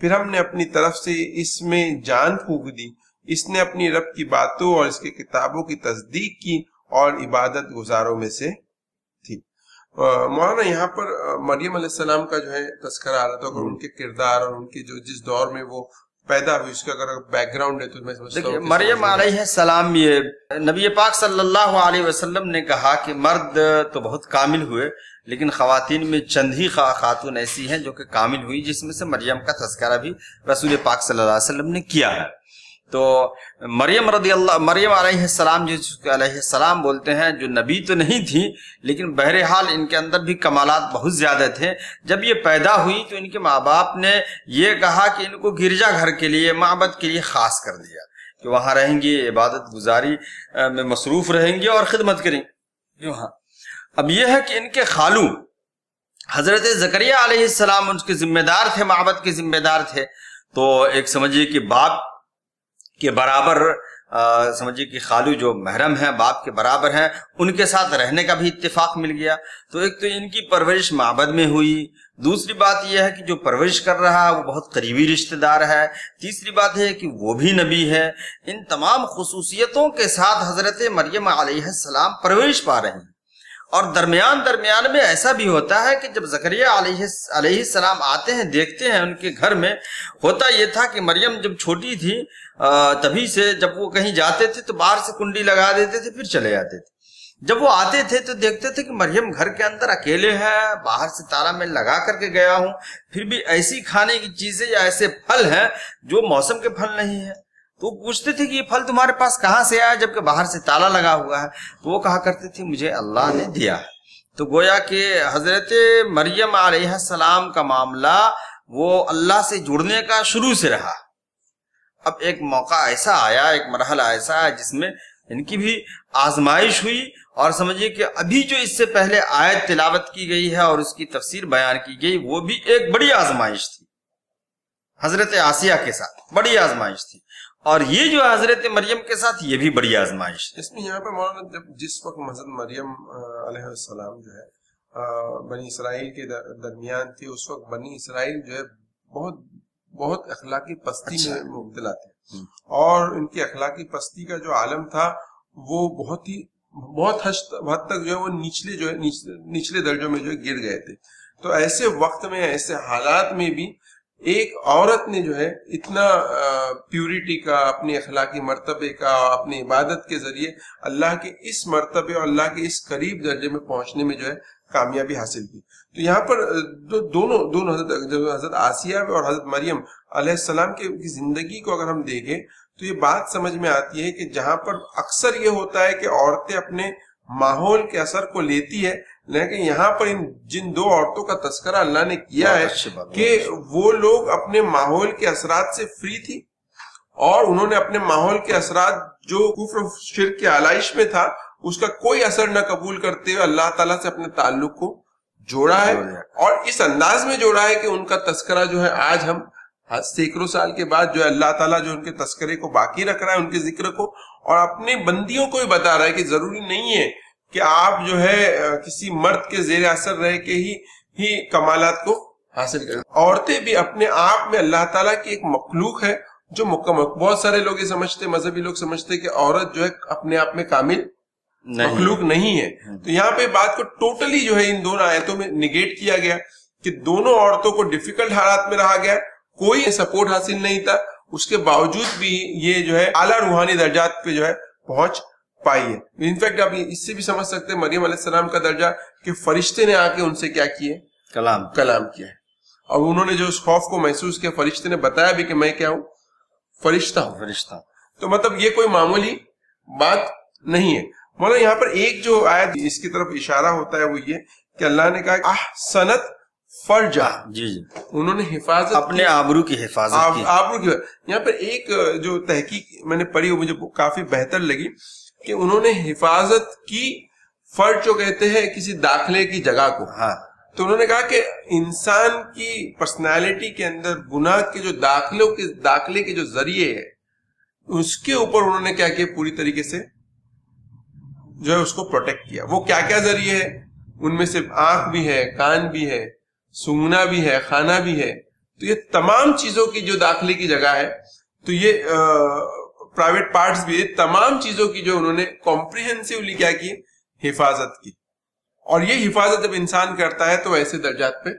फिर हमने अपनी तरफ़ से इसमें जान फूक दी। इसने अपनी रब की बातों और इसके किताबों की तस्दीक की और इबादत गुजारों में से थी। मौलाना यहाँ पर मरियम सलाम का जो है तस्करा आ रहा था उनके किरदार और उनके जो जिस दौर में वो पैदा हुई उसका अगर बैकग्राउंड है तो मैं समझता हूँ मरियम सलाम ये नबी पाक सल्लल्लाहु अलैहि वसल्लम ने कहा कि मर्द तो बहुत कामिल हुए लेकिन खातन में चंद ही खातून ऐसी हैं जो कि कामिल हुई, जिसमें से मरियम का तस्करा भी रसूल पाक सल्लल्लाहु अलैहि वसल्लम ने किया है। तो मरियम रदी अल्लाह मरियम अलैहिस्सलाम जो, अलैहिस्सलाम बोलते हैं, जो नबी तो नहीं थी, लेकिन बहरहाल इनके अंदर भी कमालात बहुत ज़्यादा थे। जब ये पैदा हुई तो इनके माँ बाप ने ये कहा कि इनको गिरजा घर के लिए माबद के लिए ख़ास कर दिया, कि वहाँ रहेंगे, इबादत गुजारी में मसरूफ़ रहेंगे और ख़िदमत करेंगे। हाँ। अब यह है कि इनके खालू हज़रत जकरिया अलैहिस्सलाम उनके ज़िम्मेदार थे माबद के ज़िम्मेदार थे। तो एक समझिए कि बाप के बराबर समझिए कि खालू जो महरम है, बाप के बराबर हैं, उनके साथ रहने का भी इत्तेफाक मिल गया। तो एक तो इनकी परवरिश माबद में हुई। दूसरी बात यह है कि जो परवरिश कर रहा है, वो बहुत करीबी रिश्तेदार है। तीसरी बात है कि वो भी नबी है। इन तमाम खसूसियतों के साथ हज़रत मरियम सलाम परवरिश पा रहे हैं। और दरमियान दरमियान में ऐसा भी होता है कि जब जकरिया सलाम आते हैं, देखते हैं उनके घर में, होता यह था कि मरियम जब छोटी थी तभी से जब वो कहीं जाते थे तो बाहर से कुंडी लगा देते थे, फिर चले जाते थे। जब वो आते थे तो देखते थे कि मरियम घर के अंदर अकेले हैं, बाहर से ताला में लगा करके गया हूँ, फिर भी ऐसी खाने की चीज़ें या ऐसे फल हैं जो मौसम के फल नहीं है। तो पूछते थे कि ये फल तुम्हारे पास कहाँ से आया? जबकि बाहर से ताला लगा हुआ है। तो वो कहा करते थे, मुझे अल्लाह ने दिया है। तो गोया कि हज़रत मरियम सलाम का मामला वो अल्लाह से जुड़ने का शुरू से रहा। अब एक मौका ऐसा आया, एक मरहला ऐसा है जिसमें इनकी भी आजमाइश हुई और समझिए कि अभी जो इससे पहले आयत तिलावत की गई है और उसकी तफसीर बयान की गई, वो भी एक बड़ी आजमाइश थी। हज़रत आसिया के साथ बड़ी आजमाइश थी। और ये जो हज़रत मरियम के साथ ये भी बड़ी आजमाइश इसमें यहाँ पे मौलाना जब जिस वक्त हज़रत मरियम सलाम जो है बनी इसराइल के दरमियान थी उस वक्त बनी इसराइल जो है बहुत बहुत अखलाकी पस्ती अच्छा। में मुबतला थे हम्म। और इनकी अखलाकी पस्ती का जो आलम था वो बहुत ही बहुत हद तक जो है वो निचले जो है निचले दर्जों में जो है गिर गए थे तो ऐसे वक्त में ऐसे हालात में भी एक औरत ने जो है इतना प्यूरिटी का अपने अखलाकी मरतबे का अपनी इबादत के ज़रिए अल्लाह के इस मरतबे और अल्लाह के इस करीब दर्जे में पहुँचने में जो है कामयाबी हासिल की। तो यहाँ पर दो, दोनों दोनों हज़रत हज़रत आसिया और हज़रत मरियम अलैहिस्सलाम के ज़िंदगी को अगर हम देखें तो ये बात समझ में आती है कि जहाँ पर अक्सर ये होता है कि औरतें अपने माहौल के असर को लेती है लेकिन यहाँ पर इन जिन दो औरतों का तस्करा अल्लाह ने किया है कि वो लोग अपने माहौल के असरात से फ्री थी और उन्होंने अपने माहौल के असरात जो कुफर शिर के आलाइश में था उसका कोई असर न कबूल करते हुए अल्लाह ताला से अपने ताल्लुक को जोड़ा है और इस अंदाज में जोड़ा है कि उनका तस्करा जो है आज हम सैकड़ों साल के बाद जो है अल्लाह ताला जो उनके तस्करे को बाकी रख रहा है उनके ज़िक्र को और अपने बंदियों को भी बता रहा है कि ज़रूरी नहीं है कि आप जो है किसी मर्द के जेर असर रह के ही ही कमालत को हासिल करें। औरतें भी अपने आप में अल्लाह ताला की एक मखलूक है जो मुकम्मल बहुत सारे लोग ये समझते मजहबी लोग समझते कि औरत जो है अपने आप में कामिल मखलूक नहीं है। हम्म। तो यहाँ पे बात को टोटली जो है इन दोनों आयतों में निगेट किया गया कि दोनों औरतों को डिफ़िकल्ट हालात में रहा गया कोई सपोर्ट हासिल नहीं था उसके बावजूद भी ये जो है आला रूहानी दर्जात पे जो है पहुँच पाई है। इनफैक्ट आप इससे भी समझ सकते हैं मरियम सलाम का दर्जा कि फरिश्ते ने आके उनसे क्या किए? कलाम। कलाम किया है। और उन्होंने जो उस खौफ को महसूस किया फरिश्ते ने बताया भी कि मैं क्या हूँ? फरिश्ता हूँ। फरिश्ता। तो मतलब ये कोई मामूली बात नहीं है। मतलब यहाँ पर एक जो आयत इसकी तरफ़ इशारा होता है वो ये कि अल्लाह ने कहा आह सनत फर्जा। जी जी। उन्होंने हिफाजत अपने आबरू की हिफाजत आब, आबरू की। यहाँ पर एक जो तहकीक मैंने पढ़ी वो मुझे काफ़ी बेहतर लगी। कि उन्होंने हिफाजत की फ़र्ज़ जो कहते हैं किसी दाखिले की जगह को। हाँ। तो उन्होंने कहा कि इंसान की पर्सनालिटी के अंदर गुनाह के जो दाखिलों के दाखिले के जो ज़रिए है उसके ऊपर उन्होंने क्या किया पूरी तरीके से? जो है उसको प्रोटेक्ट किया। वो क्या क्या ज़रिए है? उनमें से आँख भी है कान भी है सूंघना भी है खाना भी है। तो ये तमाम चीज़ों की जो दाखिले की जगह है तो ये प्राइवेट पार्ट्स भी, तमाम चीज़ों की जो उन्होंने कॉम्प्रिहेंसिवली क्या की, हिफाजत की। और ये हिफाजत जब इंसान करता है तो ऐसे दर्जात पे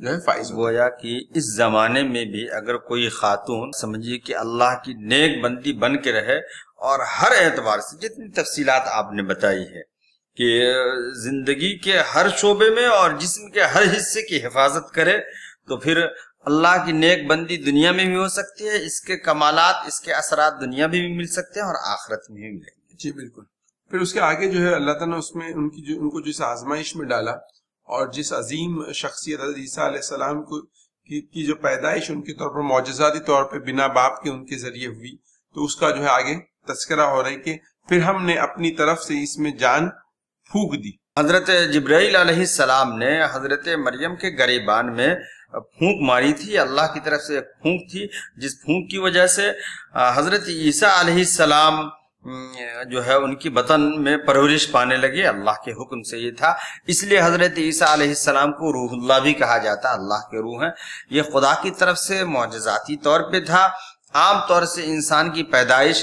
जो है फाइज गोया कि इस जमाने में भी अगर कोई खातून समझिए कि अल्लाह की नेक बंदी बन के रहे, और हर एतबार से जितनी तफसीलात आपने बताई है, कि ज़िंदगी के हर शोबे में और जिस्म के हर हिस्से की हिफाजत करे तो फिर अल्लाह की नेक बंदी दुनिया में भी हो सकती है इसके कमालात इसके असरात दुनिया में भी मिल सकते हैं और आखिरत में भी मिलेंगे। जी बिल्कुल। फिर उसके आगे जो है अल्लाह ताला ने उसमें उनकी जो उनको जिस आजमाइश में डाला और जिस अजीम शख्सियत ईसा को की, की जो पैदाइश उनके तौर पर मोजाती तौर पर बिना बाप के उनके ज़रिए हुई तो उसका जो है आगे तस्करा हो रहा है कि फिर हमने अपनी तरफ़ से इसमें जान फूक दी। हज़रत जब्राईल सलाम ने हज़रत मरियम के गरीबान में फूंक मारी थी, अल्लाह की तरफ़ से फूंक थी, जिस फूंक की वजह से हज़रत ईसा सलाम जो है, उनकी बतन में परवरिश पाने लगे, अल्लाह के हुक्म से ये था। इसलिए हज़रत ईसा सलाम को रूहुल्लाह भी कहा जाता, अल्लाह के रूह है। ये खुदा की तरफ़ से मोजाती तौर पे था। आम तौर से इंसान की पैदाइश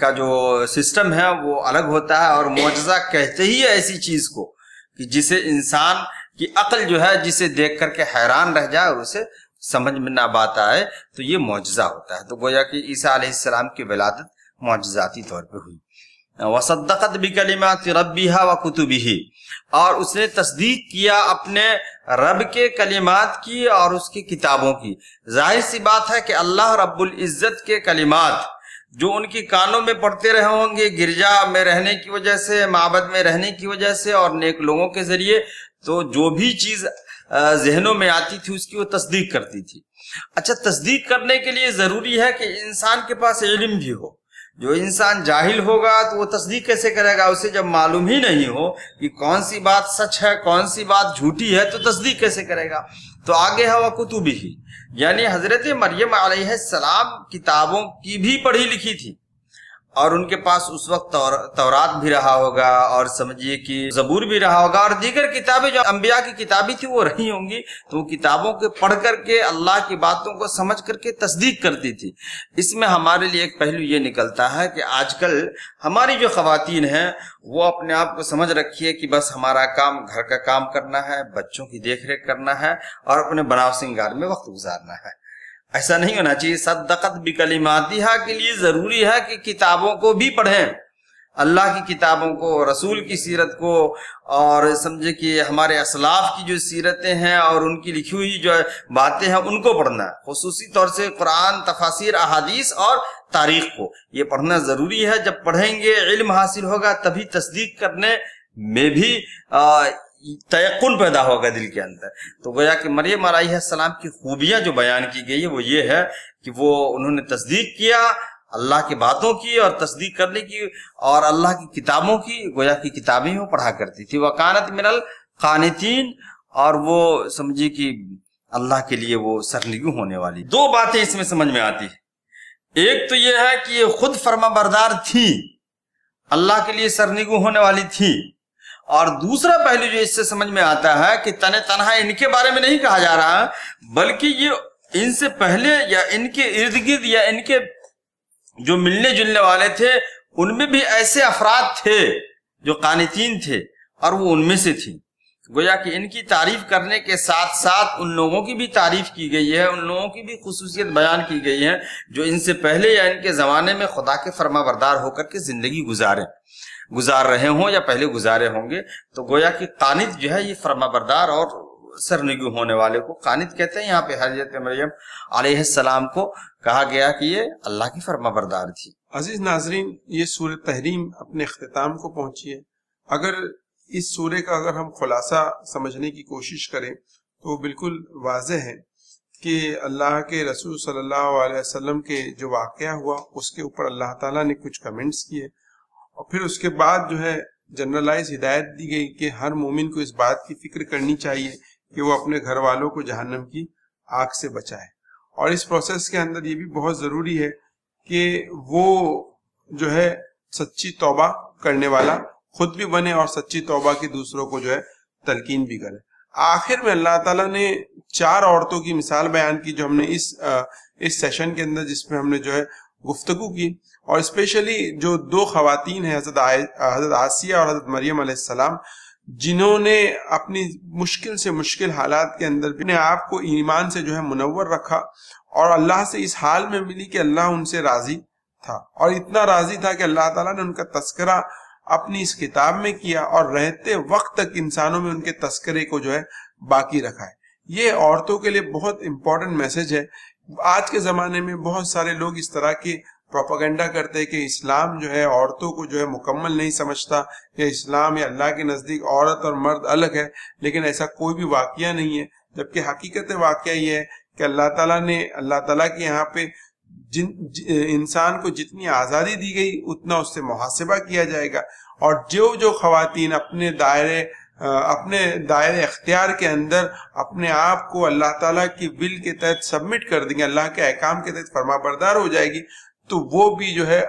का जो सिस्टम है, वो अलग होता है और मुआजा कहते है ऐसी चीज़ को, कि जिसे इंसान की अकल जो है, जिसे देख करके हैरान रह जाए और उसे समझ में ना बात आए तो ये मुआजा होता है। तो गोया कि ईसा की विलादत मुआजाती तौर पर हुई। वसदत भी कलिमात रबिहा व कुतुबिही। और उसने तस्दीक किया अपने रब के कलिमात की और उसकी किताबों की। ज़ाहिर सी बात है कि अल्लाह रब्बुल इज़्ज़त के कलिमात जो उनकी कानों में पड़ते रहे होंगे, गिरजा में रहने की वजह से, माबद में रहने की वजह से और नेक लोगों के ज़रिए तो जो भी चीज़ जहनों में आती थी, उसकी वो तस्दीक करती थी। अच्छा तस्दीक करने के लिए ज़रूरी है कि इंसान के पास इल्म भी हो। जो इंसान जाहिल होगा तो वो तस्दीक कैसे करेगा? उसे जब मालूम ही नहीं हो कि कौन सी बात सच है, कौन सी बात झूठी है तो तस्दीक कैसे करेगा? तो आगे हवा कुतुबी ही। यानी हज़रत मरियम सलाम किताबों की भी पढ़ी लिखी थी। और उनके पास उस वक्त तौर, तौरात भी रहा होगा और समझिए कि जबूर भी रहा होगा और दीगर किताबें जो अंबिया की किताबें थी वो रही होंगी तो वो किताबों के पढ़ करके अल्लाह की बातों को समझ करके तस्दीक करती थी। इसमें हमारे लिए एक पहलू ये निकलता है कि आजकल हमारी जो खातन हैं वो अपने आप को समझ रखी है कि बस हमारा काम घर का काम करना है बच्चों की देख करना है और अपने बनाव सिंगार में वक्त गुजारना है। ऐसा नहीं होना चाहिए। सदकत बिकलिमातिहा के लिए ज़रूरी है कि किताबों को भी पढ़ें। अल्लाह की किताबों को, रसूल की सीरत को, और समझे कि हमारे असलाफ की जो सीरतें हैं और उनकी लिखी हुई जो बातें हैं, उनको पढ़ना। खसूसी तौर से कुरान, तफासिर, अहादीस और तारीख को। ये पढ़ना ज़रूरी है। जब पढ़ेंगे, इल्म हासिल होगा, तभी तस्दीक करने में भी तयकुन पैदा होगा दिल के अंदर। तो गोया कि मरियम सलाम की खूबियाँ जो बयान की गई है, वो ये है कि वो उन्होंने तस्दीक किया अल्लाह की बातों की और तस्दीक करने की और अल्लाह की किताबों की, गोया की किताबें वो पढ़ा करती थी। वकानत मिनल खानतीन और वो समझिए कि अल्लाह के लिए वो सरनिगु होने वाली। दो बातें इसमें समझ में आती है। एक तो यह है कि ये खुद फर्मा बरदार थी, अल्लाह के लिए सरनिगु होने वाली थी। और दूसरा पहलू जो इससे समझ में आता है कि तने तनहा इनके बारे में नहीं कहा जा रहा, बल्कि ये इनसे पहले या इनके इर्द गिर्द या इनके जो मिलने जुलने वाले थे, उनमें भी ऐसे अफराद थे जो कानतीन थे और वो उनमें से थी। गोया कि इनकी तारीफ़ करने के साथ साथ उन लोगों की भी तारीफ़ की गई है, उन लोगों की भी खसूसियत बयान की गई है, जो इनसे पहले या इनके जमाने में खुदा के फर्मा बरदार होकर के ज़िंदगी गुजारे। गुजार रहे हों या पहले गुजारे होंगे तो गोया कि कानित जो है ये फर्मा बरदार और सरनिगु होने वाले को कानित कहते हैं। यहाँ पे हज़रत मरियम सलाम को कहा गया कि ये अल्लाह की फर्मा बरदार थी। अज़ीज़ नाजरीन, ये सूर्य तहरीम अपने अख्ताम को पहुँची है अगर इस सूर्य का अगर हम खुलासा समझने की कोशिश करें तो बिल्कुल वाज है कि अल्लाह के रसूल सल्लल्लाहु अलैहि वसल्लम के जो वाक़ हुआ, उसके ऊपर अल्लाह ताला ने कुछ कमेंट्स किए। और फिर उसके बाद जो है जनरलाइज हिदायत दी गई कि हर मोमिन को इस बात की फ़िक्र करनी चाहिए कि वो अपने घर वालों को जहन्नम की आग से बचाए। और इस प्रोसेस के अंदर ये भी बहुत ज़रूरी है कि वो जो है, सच्ची तौबा करने वाला खुद भी बने और सच्ची तौबा की दूसरों को जो है, तलकीन भी करे। आखिर में अल्लाह ताला ने चार औरतों की मिसाल बयान की जो हमने इस इस सेशन के अंदर जिसमें हमने जो है, गुफ्तगु की। और स्पेशली जो दो खातन हैं, हज़रत हज़रत आसिया और हज़रत मरियम सलाम जिन्होंने अपनी मुश्किल से मुश्किल हालात के अंदर अपने आप को ईमान से जो है मुनवर रखा और अल्लाह से इस हाल में मिली कि अल्लाह उनसे राज़ी था। और इतना राज़ी था कि अल्लाह ताला ने उनका तस्करा अपनी इस किताब में किया और रहते वक्त तक इंसानों में उनके तस्करे को जो है बाकी रखा है। ये औरतों के लिए बहुत इंपॉर्टेंट मैसेज है। आज के ज़माने में बहुत सारे लोग इस तरह के प्रोपागेंडा करते हैं कि इस्लाम जो है, औरतों को जो है मुकम्मल नहीं समझता, या इस्लाम या अल्लाह के नज़दीक औरत और मर्द अलग है, लेकिन ऐसा कोई भी वाक्य नहीं है, जबकि हकीकत वाक्य ये है कि अल्लाह ताला ने, अल्लाह ताला के यहाँ पे जिन इंसान को जितनी आज़ादी दी गई, उतना उससे मुहासबा किया जाएगा। और जो जो खातन अपने दायरे अपने दायरे अख्तियार के अंदर अपने आप को अल्लाह ताला की विल के तहत सबमिट कर देंगे, अल्लाह के अहकाम के तहत फरमा बरदार हो जाएगी तो वो भी जो है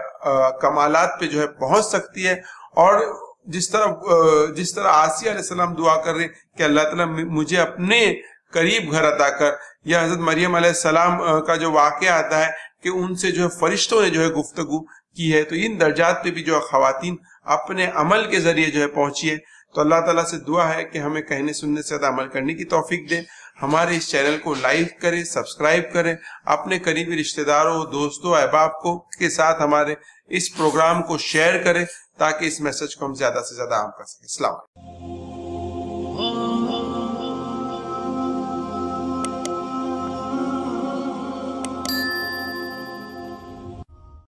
कमालात पे जो है पहुँच सकती है। और जिस तरह जिस तरह आसिया सलाम दुआ कर रहे कि अल्लाह ताला मुझे अपने करीब घर अता कर। या हज़रत मरियम सलाम का जो वाक़ आता है कि उनसे जो है फरिश्तों ने जो है गुफ्तगु की है तो इन दर्जात पे भी जो है खातन अपने अमल के ज़रिए जो है पहुँची है। तो अल्लाह ताला से दुआ है कि हमें कहने सुनने से अमल करने की तोफीक दे। हमारे इस चैनल को लाइक करें, सब्सक्राइब करें, अपने करीबी रिश्तेदारों, दोस्तों, अहबाब को के साथ हमारे इस प्रोग्राम को शेयर करें ताकि इस मैसेज को हम ज़्यादा से ज़्यादा आम कर सकें। इस्लाम